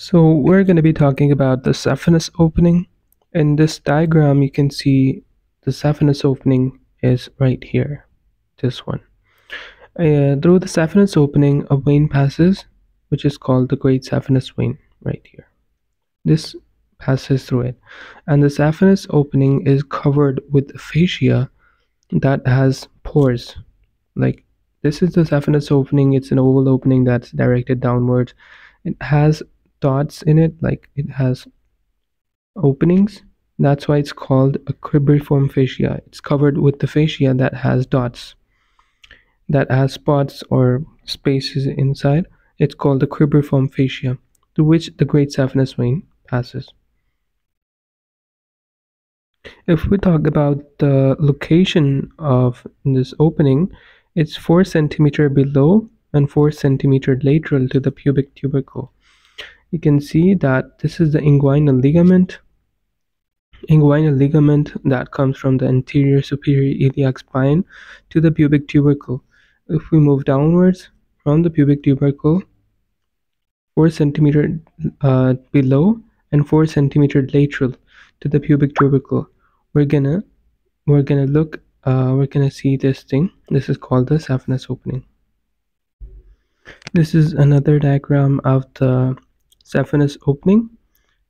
So we're going to be talking about the saphenous opening. In this diagram, you can see the saphenous opening is right here, this one. Uh, through the saphenous opening, a vein passes, which is called the great saphenous vein right here. This passes through it. And the saphenous opening is covered with fascia that has pores. Like this is the saphenous opening. It's an oval opening that's directed downwards. It has dots in it like it has openings. That's why it's called a cribriform fascia. It's covered with the fascia that has dots that has spots or spaces inside. It's called the cribriform fascia through which the great saphenous vein passes. If we talk about the location of this opening it's 4 centimeter below and 4 centimeter lateral to the pubic tubercle you can see that this is the inguinal ligament. Inguinal ligament that comes from the anterior superior iliac spine to the pubic tubercle. If we move downwards from the pubic tubercle 4 centimeter uh, below and 4 centimeter lateral to the pubic tubercle. We're gonna we're gonna look uh, we're gonna see this thing. This is called the saphenous opening. This is another diagram of the saphenous opening.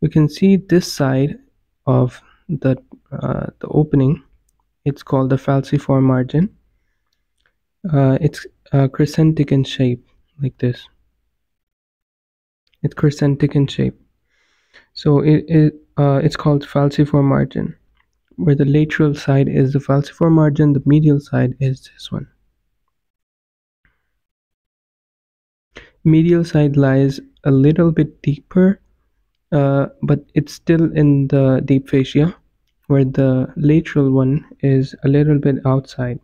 We can see this side of the uh, the opening. It's called the falciform margin. Uh, it's uh, crescentic in shape like this. It's crescentic in shape. So it, it uh, it's called falciform margin where the lateral side is the falciform margin the medial side is this one. Medial side lies a little bit deeper uh, but it's still in the deep fascia where the lateral one is a little bit outside